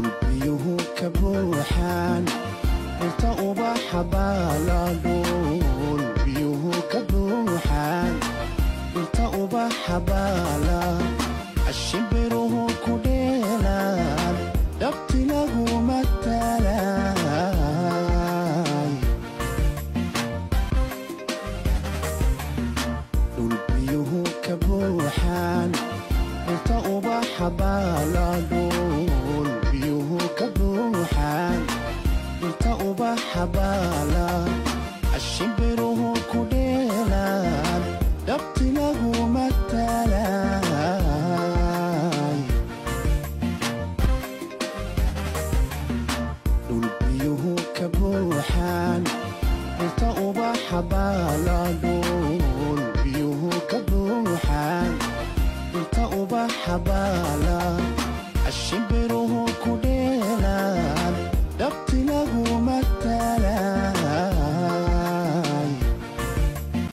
كل بيوه كبوحان قلت أباح بالا قول بيوه كبوحان قلت أباح بالا الشبره كليلا له مثلا قل بيوه كبوحان قلت أباح inta ubaxa baala ashimbiruhu ku dheelaan dhabti lagu matalaan dhul biyuhu ka buuxaan inta ubaxa baala dhuul biyuhu ka buuxaan inta ubaxa baala ashimbiruhu